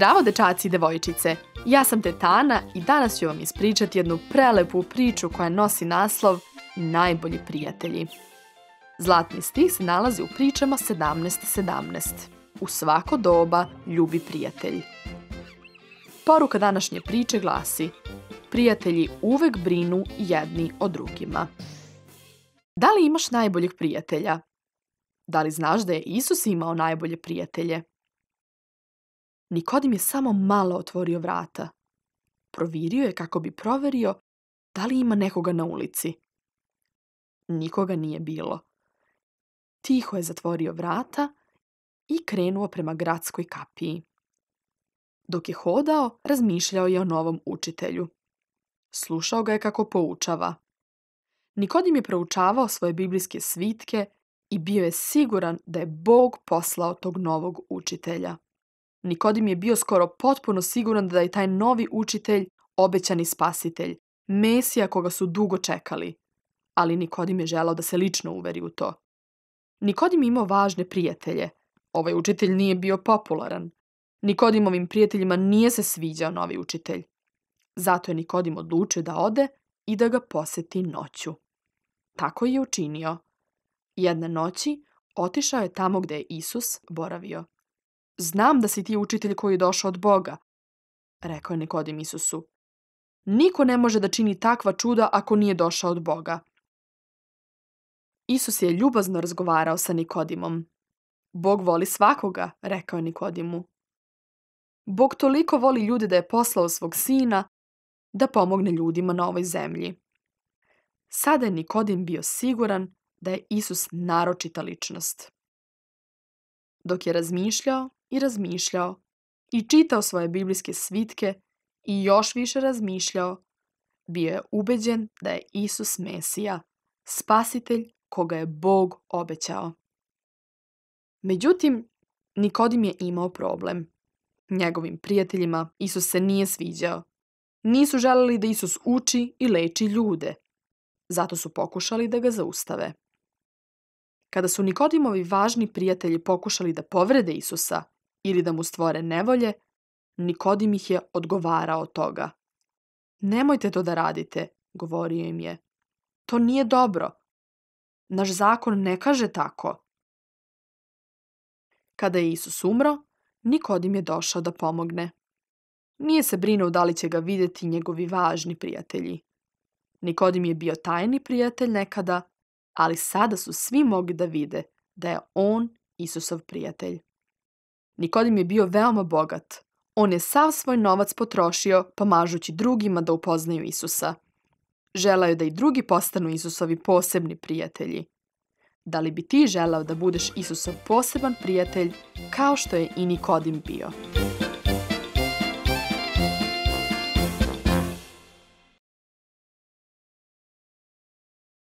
Zdravo dečaci i devojčice, ja sam Tetana i danas ću vam ispričati jednu prelepu priču koja nosi naslov Najbolji prijatelji. Zlatni stih se nalazi u pričama 17.17. U svako doba ljubi prijatelj. Poruka današnje priče glasi Prijatelji uvek brinu jedni o drugima. Da li imaš najboljeg prijatelja? Da li znaš da je Isus imao najbolje prijatelje? Nikodim je samo malo otvorio vrata. Provirio je kako bi proverio da li ima nekoga na ulici. Nikoga nije bilo. Tiho je zatvorio vrata i krenuo prema gradskoj kapiji. Dok je hodao, razmišljao je o novom učitelju. Slušao ga je kako poučava. Nikodim je proučavao svoje biblijske svitke i bio je siguran da je Bog poslao tog novog učitelja. Nikodim je bio skoro potpuno siguran da je taj novi učitelj obećani spasitelj, Mesija koga su dugo čekali. Ali Nikodim je želao da se lično uveri u to. Nikodim je imao važne prijatelje. Ovaj učitelj nije bio popularan. Nikodimovim prijateljima nije se sviđao novi učitelj. Zato je Nikodim odlučio da ode i da ga poseti noću. Tako je učinio. Jedne noći otišao je tamo gde je Isus boravio. Znam da si ti učitelj koji je došao od Boga, rekao je Nikodim Isusu. Niko ne može da čini takva čuda ako nije došao od Boga. Isus je ljubazno razgovarao sa Nikodimom. Bog voli svakoga, rekao je Nikodimu. Bog toliko voli ljude da je poslao svog sina da pomogne ljudima na ovoj zemlji. Sada je Nikodim bio siguran da je Isus naročita ličnost. Dok je razmišljao i razmišljao i čitao svoje biblijske svitke i još više razmišljao, bio je ubeđen da je Isus Mesija, spasitelj koga je Bog obećao. Međutim, Nikodim je imao problem. Njegovim prijateljima Isus se nije sviđao. Nisu želeli da Isus uči i leči ljude. Zato su pokušali da ga zaustave. Kada su Nikodimovi važni prijatelji pokušali da povrede Isusa ili da mu stvore nevolje, Nikodim ih je odgovarao toga. Nemojte to da radite, govorio im je. To nije dobro. Naš zakon ne kaže tako. Kada je Isus umro, Nikodim je došao da pomogne. Nije se brinuo da li će ga videti njegovi važni prijatelji. Nikodim je bio tajni prijatelj nekada, ali sada su svi mogli da vide da je on Isusov prijatelj. Nikodim je bio veoma bogat. On je sav svoj novac potrošio pomažući drugima da upoznaju Isusa. Želao je da i drugi postanu Isusovi posebni prijatelji. Da li bi ti želao da budeš Isusov poseban prijatelj kao što je i Nikodim bio?